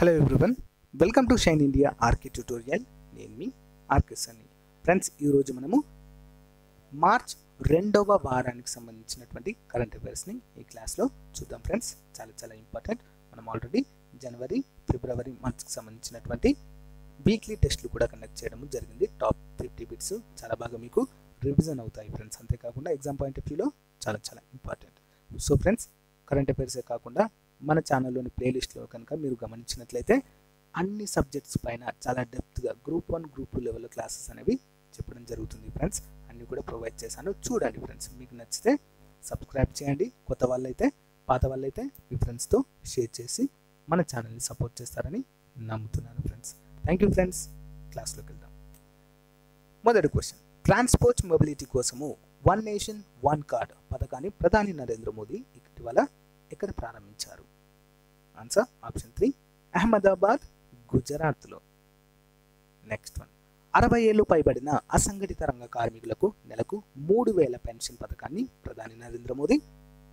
Hello everyone welcome to Shine India RK tutorial నేను మీ RK సన్ని friends ఈరోజు మనము మార్చ్ రెండవ వారానికి సంబంధించినటువంటి కరెంట్ అఫైర్స్ని ఈ క్లాస్లో చూద్దాం ఫ్రెండ్స్ చాలా చాలా ఇంపార్టెంట్ మనం ఆల్రెడీ జనవరి ఫిబ్రవరి మంత్స్కి సంబంధించినటువంటి వీక్లీ టెస్ట్లు కూడా కండక్ట్ చేయడం జరిగింది. టాప్ ఫిఫ్టీ బిట్స్ చాలా బాగా మీకు రివిజన్ అవుతాయి ఫ్రెండ్స్ అంతేకాకుండా ఎగ్జామ్ పాయింట్ ఆఫ్ వ్యూలో చాలా చాలా ఇంపార్టెంట్ సో ఫ్రెండ్స్ కరెంట్ అఫైర్సే కాకుండా మన ఛానల్లోని ప్లేలిస్ట్లో కనుక మీరు గమనించినట్లయితే అన్ని సబ్జెక్ట్స్ పైన చాలా డెప్త్గా group one group two level classes అనేవి చెప్పడం జరుగుతుంది ఫ్రెండ్స్ అన్నీ కూడా ప్రొవైడ్ చేశాను. చూడండి ఫ్రెండ్స్ మీకు నచ్చితే సబ్స్క్రైబ్ చేయండి. కొత్త వాళ్ళైతే పాత వాళ్ళైతే మీ ఫ్రెండ్స్తో షేర్ చేసి మన ఛానల్ని సపోర్ట్ చేస్తారని నమ్ముతున్నాను ఫ్రెండ్స్ థ్యాంక్ యూ ఫ్రెండ్స్ క్లాస్లోకి వెళ్దాం. మొదటి క్వశ్చన్ ట్రాన్స్పోర్ట్ మొబిలిటీ కోసము వన్ నేషన్ వన్ కార్డ్ పథకాన్ని ప్రధాని నరేంద్ర మోదీ ఇటీవల ఎక్కడ ప్రారంభించారు. ఆన్సర్ ఆప్షన్ త్రీ అహ్మదాబాద్ గుజరాత్లో. నెక్స్ట్ వన్ అరవై ఏళ్ళు పైబడిన అసంఘటిత రంగ కార్మికులకు నెలకు మూడు వేల పెన్షన్ పథకాన్ని ప్రధాని నరేంద్ర మోదీ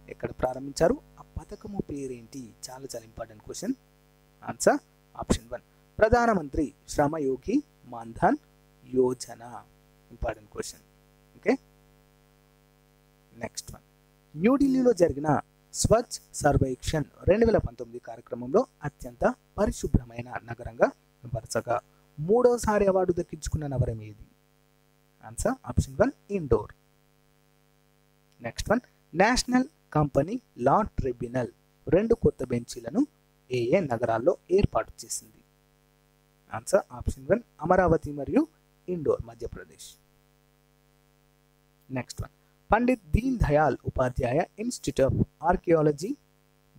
ఎక్కడ ప్రారంభించారు? ఆ పథకము పేరేంటి? చాలా చాలా important question answer option one ప్రధానమంత్రి Shramyogi Maandhan Yojana. Important question okay next one న్యూఢిల్లీలో జరిగిన స్వచ్ఛ సర్వేక్షణ్ రెండు వేల పంతొమ్మిది కార్యక్రమంలో అత్యంత పరిశుభ్రమైన నగరంగా వరుసగా మూడోసారి అవార్డు దక్కించుకున్న నగరం ఏది? Answer option one Indore next one national company law tribunal రెండు కొత్త బెంచీలను ఏ ఏ నగరాల్లో ఏర్పాటు చేసింది? ఆన్సర్ ఆప్షన్ వన్ అమరావతి మరియు Indore Madhya Pradesh. Next one Pandit Deen Dayal Upadhyaya institute of archaeology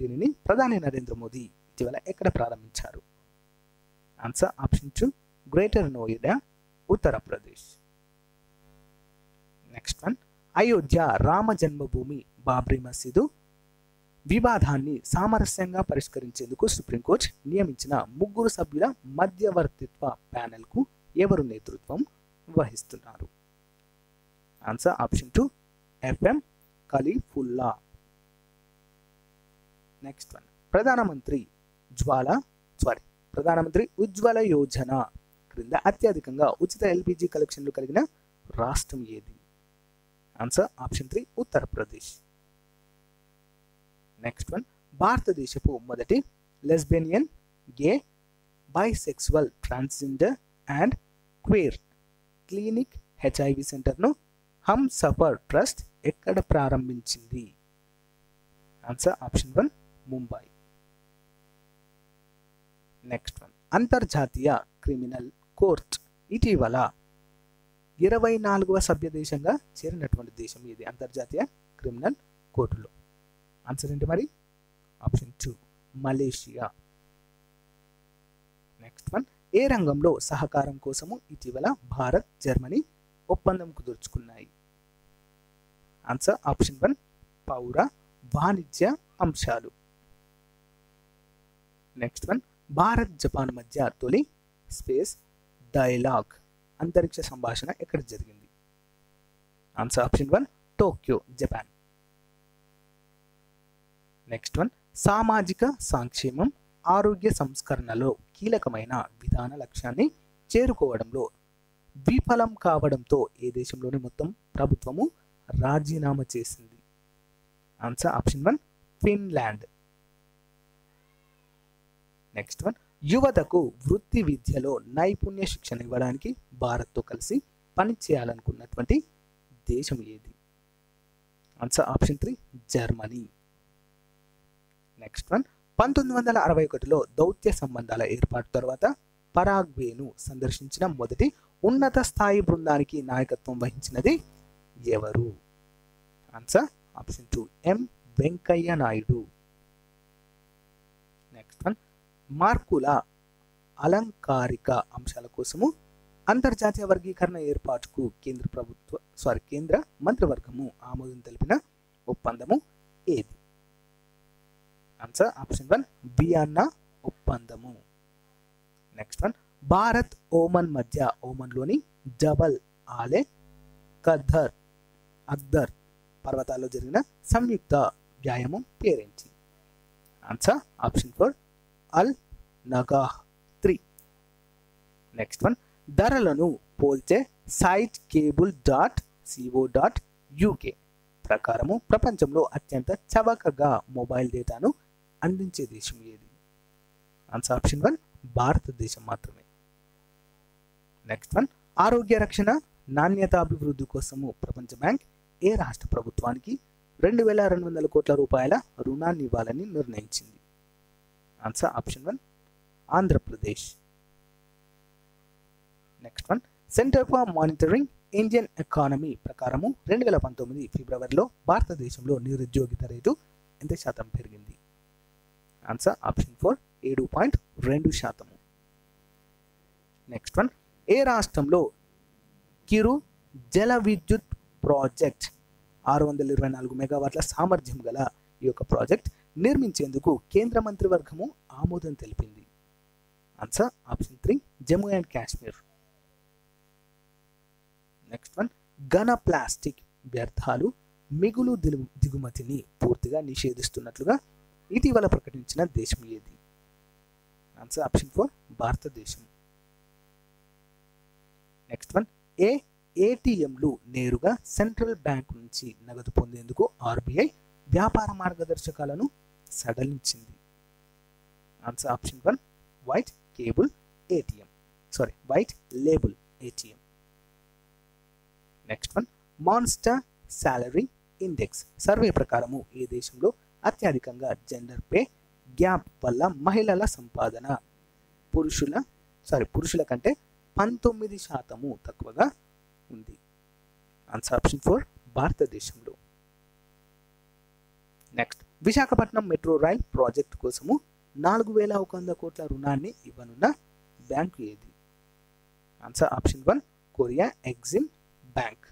దీనిని ప్రధాని నరేంద్ర మోదీ ఇటీవల ఎక్కడ ప్రారంభించారు? Answer option two greater Noida Uttar Pradesh next one Ayodhya Rama Janmabhoomi Babri మసీదు వివాదాన్ని సామరస్యంగా పరిష్కరించేందుకు సుప్రీంకోర్టు నియమించిన ముగ్గురు సభ్యుల మధ్యవర్తిత్వ ప్యానెల్కు ఎవరు నేతృత్వం వహిస్తున్నారు? Answer option two FM Kalifulla. Next one ప్రధానమంత్రి జ్వాల సారీ ప్రధానమంత్రి ఉజ్వల యోజన క్రింద అత్యధికంగా ఉచిత ఎల్పిజి కలెక్షన్లు కలిగిన రాష్ట్రం ఏది? Answer option three Uttar Pradesh. Next one భారతదేశపు మొదటి lesbian gay bisexual transgender and queer clinic HIV సెంటర్ను హమ్ సఫర్ ట్రస్ట్ ఎక్కడ ప్రారంభించింది? Answer option one Mumbai next one అంతర్జాతీయ క్రిమినల్ కోర్ట్ ఇటీవల ఇరవై నాలుగవ సభ్య దేశంగా చేరినటువంటి దేశం ఇది అంతర్జాతీయ క్రిమినల్ కోర్టులో ఆన్సర్ ఏంటి మరి? Option two Malaysia next one ఏ రంగంలో సహకారం కోసము ఇటీవల భారత్ జర్మనీ ఒప్పందం కుదుర్చుకున్నాయి? ఆన్సర్ ఆప్షన్ వన్ పౌర వాణిజ్య అంశాలు. నెక్స్ట్ వన్ భారత్ జపాన్ మధ్య తొలి స్పేస్ డైలాగ్ అంతరిక్ష సంభాషణ ఎక్కడ జరిగింది? Answer option one Tokyo Japan next one సామాజిక సంక్షేమం ఆరోగ్య సంస్కరణలో కీలకమైన విధాన లక్ష్యాన్ని చేరుకోవడంలో విఫలం కావడంతో ఏ దేశంలోని మొత్తం ప్రభుత్వము రాజీనామా చేసింది. Answer option one Finland next one యువతకు వృత్తి విద్యలో నైపుణ్య శిక్షణ ఇవ్వడానికి భారత్తో కలిసి పని చేయాలనుకున్నటువంటి దేశం ఏది? Answer option three Germany next one పంతొమ్మిది వందల అరవై ఒకటిలో దౌత్య సంబంధాల ఏర్పాటు తర్వాత పరాగ్వేను సందర్శించిన మొదటి ఉన్నత స్థాయి బృందానికి నాయకత్వం వహించినది ఎవరు? Answer option two M Venkaiah Naidu next one మార్కుల అలంకారిక అంశాల కోసము అంతర్జాతీయ వర్గీకరణ ఏర్పాటుకు కేంద్ర ప్రభుత్వ సారీ కేంద్ర మంత్రివర్గము ఆమోదం తెలిపిన ఒప్పందము ఏది? ఆన్సర్ ఆప్షన్ వన్ బియాన్నా ఒప్పందము. నెక్స్ట్ వన్ భారత్ ఓమన్ మధ్య ఓమన్లోని జబల్ ఆలే కద్దర్ అక్దర్ పర్వతాల్లో జరిగిన సంయుక్త వ్యాయామం పేరేంటి? Answer option four Al Nagah three. Next one ధరలను పోల్చే site cable dot C O dot UK. ప్రకారము ప్రపంచంలో అత్యంత చవకగా మొబైల్ డేటాను అందించే దేశం ఏది? ఆన్సర్ ఆప్షన్ వన్ భారతదేశం మాత్రమే. నెక్స్ట్ వన్ ఆరోగ్య రక్షణ నాణ్యత అభివృద్ధి కోసము ప్రపంచ బ్యాంక్ ఏ రాష్ట్ర ప్రభుత్వానికి రెండు వేల రెండు వందల కోట్ల రూపాయల రుణాన్ని ఇవ్వాలని నిర్ణయించింది? Answer option one Andhra Pradesh. Next one centre for monitoring Indian economy ప్రకారము రెండు వేల పంతొమ్మిది ఫిబ్రవరిలో భారతదేశంలో నిరుద్యోగిత రేటు ఎంత శాతం పెరిగింది? ఆన్సర్ ఆప్షన్ ఫోర్ ఏడు పాయింట్ రెండు శాతము. నెక్స్ట్ వన్ ఏ రాష్ట్రంలో కిరు జల విద్యుత్ ప్రాజెక్ట్. ఆరు వందల ఇరవై నాలుగు మెగావాట్ల సామర్థ్యం గల ఈ యొక్క ప్రాజెక్ట్ నిర్మించేందుకు కేంద్ర మంత్రివర్గము ఆమోదం తెలిపింది. Answer option three Jammu and Kashmir next one ఘన ప్లాస్టిక్ వ్యర్థాలు మిగులు దిగు- దిగుమతిని పూర్తిగా నిషేధిస్తున్నట్లుగా ఇటీవల ప్రకటించిన దేశం ఏది ఆన్సర్ ఆప్షన్ ఫోర్ భారతదేశం. నెక్స్ట్ వన్ ఏ ఏటీఎంలు నేరుగా సెంట్రల్ బ్యాంక్ నుంచి నగదు పొందేందుకు ఆర్బీఐ వ్యాపార మార్గదర్శకాలను సడలించింది. Answer option one white cable ATM sorry white label ATM next one monster salary index survey ప్రకారము ఏ దేశంలో అత్యధికంగా జెండర్ పే గ్యాప్ వల్ల మహిళల సంపాదన పురుషుల సారీ పురుషుల కంటే పంతొమ్మిది శాతము తక్కువగా ఉంది. ఆన్సర్ ఆప్షన్ ఫోర్ భారతదేశంలో. Next Visakhapatnam metro rail project కోసము నాలుగు వేల ఒక వంద కోట్ల రుణాన్ని ఇవ్వనున్న బ్యాంకు ఏది? Answer option one Korea Exim bank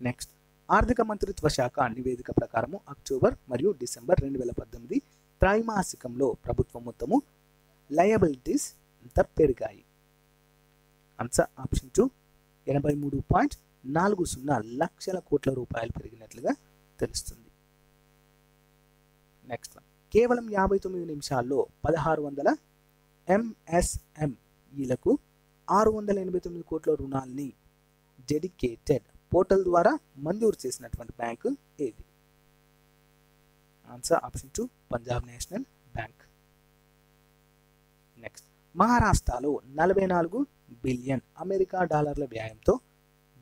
next ఆర్థిక మంత్రిత్వ శాఖ నివేదిక ప్రకారము అక్టోబర్ మరియు డిసెంబర్ రెండు వేల పద్దెనిమిది త్రైమాసికంలో ప్రభుత్వం మొత్తము లయబిలిటీస్ అంత పెరిగాయి. ఆన్సర్ ఆప్షన్ టూ ఎనభై మూడు పాయింట్ నాలుగు సున్నా లక్షల కోట్ల రూపాయలు పెరిగినట్లుగా తెలుస్తుంది. నెక్స్ట్ వన్ కేవలం యాభై తొమ్మిది నిమిషాల్లో పదహారు వందల ఎంఎస్ఎంఈలకు ఆరు వందల ఎనభై తొమ్మిది కోట్ల రుణాల్ని డెడికేటెడ్ పోర్టల్ ద్వారా మంజూరు చేసినటువంటి బ్యాంకు ఏది? Answer option two Punjab national bank. Next మహారాష్ట్రలో నలభై నాలుగు బిలియన్ అమెరికా డాలర్ల వ్యయంతో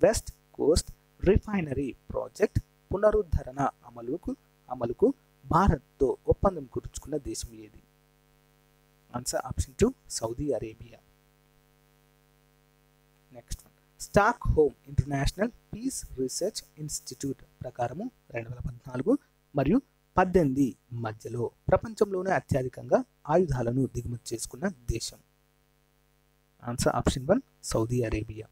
వెస్ట్ కోస్ట్ రిఫైనరీ ప్రాజెక్ట్ పునరుద్ధరణ అమలుకు అమలుకు భారత్తో ఒప్పందం కుదుర్చుకున్న దేశం ఏది? Answer option two Saudi Arabia next one Stockholm international peace research institute ప్రకారము రెండు వేల పద్నాలుగు మరియు పద్దెనిమిది మధ్యలో ప్రపంచంలోనే అత్యధికంగా ఆయుధాలను దిగుమతి చేసుకున్న దేశం. Answer option one Saudi Arabia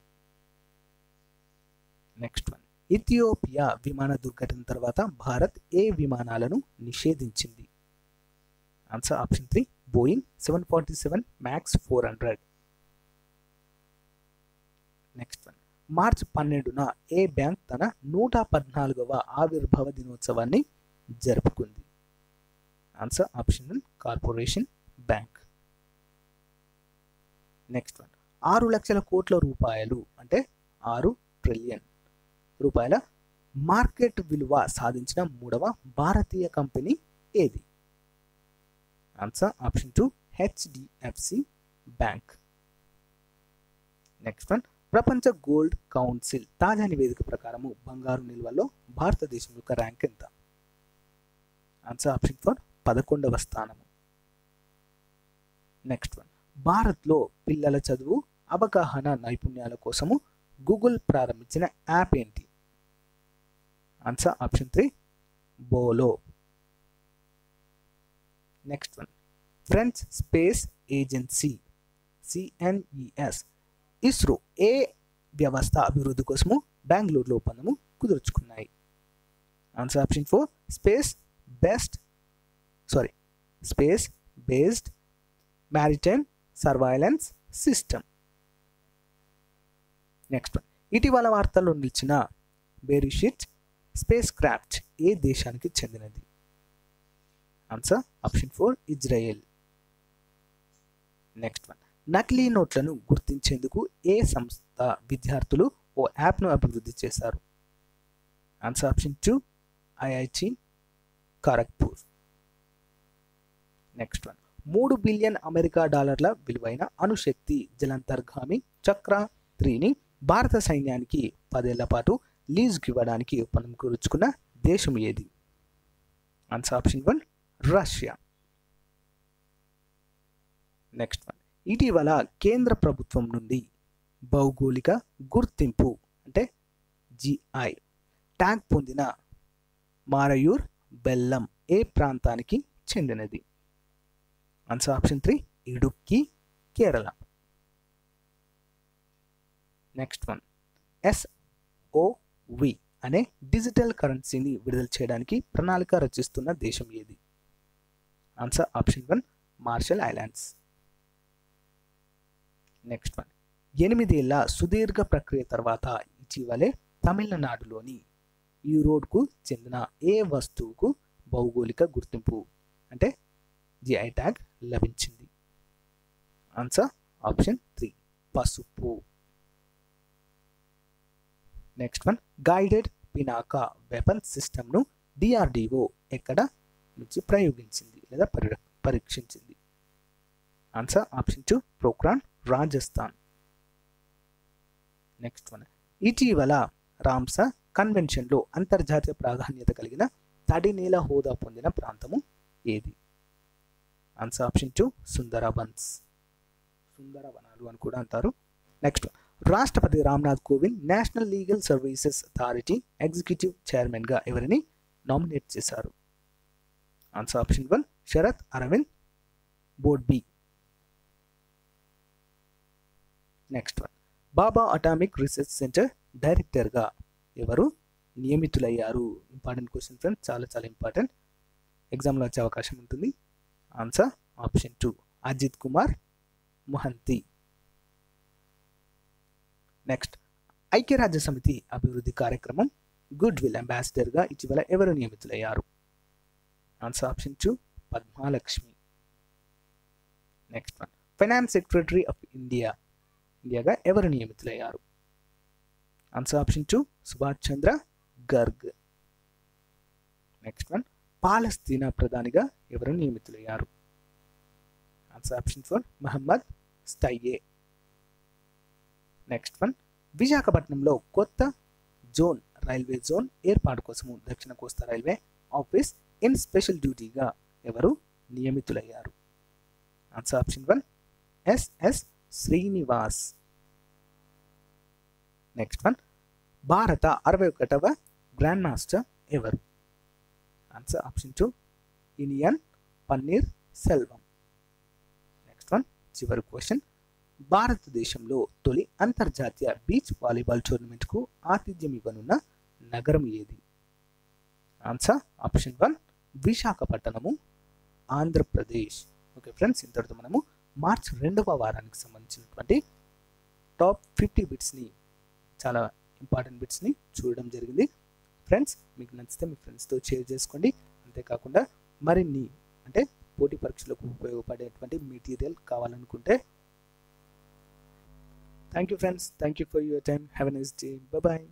next one Ethiopia విమాన దుర్ఘటన తర్వాత భారత్ ఏ విమానాలను నిషేధించింది? Answer option three Boeing seven forty seven max four hundred next one March పన్నెండున ఏ బ్యాంక్ తన నూట పద్నాలుగవ ఆవిర్భావ దినోత్సవాన్ని జరుపుకుంది? Answer option one corporation bank next one ఆరు లక్షల కోట్ల రూపాయలు అంటే ఆరు ట్రిలియన్ రూపాయల మార్కెట్ విలువ సాధించిన మూడవ భారతీయ కంపెనీ ఏది? Answer option two HDFC bank next one ప్రపంచ గోల్డ్ కౌన్సిల్ తాజా నివేదిక ప్రకారము బంగారు నిల్వలో భారతదేశం యొక్క ర్యాంక్ ఎంత? ఆన్సర్ ఆప్షన్ ఫోర్ పదకొండవ స్థానము. నెక్స్ట్ వన్ భారత్లో పిల్లల చదువు అవగాహన నైపుణ్యాల కోసము గూగుల్ ప్రారంభించిన యాప్ ఏంటి? Answer option three Bolo next one French space agency CNES ISRO ఏ వ్యవస్థ అభివృద్ధి కోసము బెంగళూరులో ఒప్పందము కుదుర్చుకున్నాయి? Answer option four space best sorry space based maritime surveillance system. Next one ఇటీవల వార్తల్లో నిలిచిన బెరిషిట్ స్పేస్ క్రాఫ్ట్ ఏ దేశానికి చెందినది? Answer option four Israel next one నకిలీ నోట్లను గుర్తించేందుకు ఏ సంస్థ విద్యార్థులు ఓ యాప్ను అభివృద్ధి చేశారు? Answer option two IIT Kharagpur. Next one మూడు బిలియన్ అమెరికా డాలర్ల విలువైన అణుశక్తి జలంతర్గామి చక్ర త్రీని భారత సైన్యానికి పదేళ్ళ పాటు లీజుకి ఇవ్వడానికి ఒప్పందం కురుచుకున్న దేశం ఏది? Answer option one Russia next one ఇటీవల కేంద్ర ప్రభుత్వం నుండి భౌగోళిక గుర్తింపు అంటే జిఐ ట్యాగ్ పొందిన మారయూర్ బెల్లం ఏ ప్రాంతానికి చెందినది? Answer option three Idukki Kerala next one SOV అనే డిజిటల్ కరెన్సీని విడుదల చేయడానికి ప్రణాళిక రచిస్తున్న దేశం ఏది? Answer option one Marshall Islands next one ఎనిమిదేళ్ళ సుదీర్ఘ ప్రక్రియ తర్వాత ఇటీవలే తమిళనాడులోని ఈ రోడ్కు చెందిన ఏ వస్తువుకు భౌగోళిక గుర్తింపు? అంటే జిఐ ట్యాగ్ లభించింది. ఆన్సర్ ఆప్షన్ త్రీ పసుపు. Next one guided Pinaka weapon సిస్టమ్ను డిఆర్డిఓ ఎక్కడ నుంచి ప్రయోగించింది లేదా పరి పరీక్షించింది? Answer option two Pokhran Rajasthan next one ఇటీవల రామ్సా కన్వెన్షన్లో అంతర్జాతీయ ప్రాధాన్యత కలిగిన తడి నేల హోదా పొందిన ప్రాంతము ఏది? ఆన్సర్ ఆప్షన్ టూ సుందరబన్స్ సుందరవనాలు అని కూడా అంటారు. నెక్స్ట్ రాష్ట్రపతి Ramnath Kovind national legal services authority executive చైర్మన్గా ఎవరిని నామినేట్ చేశారు? Answer option one Sharad Arvind Bobde next one Bhabha atomic research centre డైరెక్టర్గా ఎవరు? నియమితులయ్యారు. ఇంపార్టెంట్ క్వశ్చన్ ఫ్రెండ్స్ చాలా చాలా ఇంపార్టెంట్ ఎగ్జామ్లో వచ్చే అవకాశం ఉంటుంది. Answer option two Ajit Kumar Mohanty next ఐక్యరాజ్య సమితి అభివృద్ధి కార్యక్రమం గుడ్ విల్ అంబాసిడర్గా ఇటీవల ఎవరు నియమితులయ్యారు? Answer option two Padma Lakshmi next one finance secretary of India ఇండియాగా ఎవరు నియమితులయ్యారు? Answer option two Subhash Chandra Garg next one Palestine ప్రధానిగా ఎవరు నియమితులయ్యారు? Answer option four Mohammad Shtayyeh next one విశాఖపట్నంలో కొత్త జోన్ రైల్వే జోన్ ఏర్పాటు కోసము దక్షిణ కోస్తా రైల్వే ఆఫీస్ ఇన్ స్పెషల్ డ్యూటీగా ఎవరు నియమితులయ్యారు? Answer option one SS Srinivas. Next one భారత అరవై ఒకటవ గ్రాండ్ మాస్టర్ ఎవరు? Answer option two Iniyan Panneer Selvam next one చివరి క్వశ్చన్ భారతదేశంలో తొలి అంతర్జాతీయ బీచ్ వాలీబాల్ టోర్నమెంట్కు ఆతిథ్యం ఇవ్వనున్న నగరం ఏది? Answer option one Visakhapatnam Andhra Pradesh. Okay friends ఇంతటితో మనము మార్చ్ రెండవ వారానికి సంబంధించినటువంటి టాప్ ఫిఫ్టీ బిట్స్ని చాలా ఇంపార్టెంట్ బిట్స్ని చూడడం జరిగింది. ఫ్రెండ్స్ మీకు నచ్చితే మీ ఫ్రెండ్స్తో షేర్ చేసుకోండి. అంతేకాకుండా మరిన్ని అంటే పోటీ పరీక్షలకు ఉపయోగపడేటువంటి మెటీరియల్ కావాలనుకుంటే thank you friends thank you for your time have a nice day bye